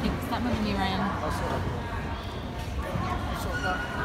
Pick moving, you.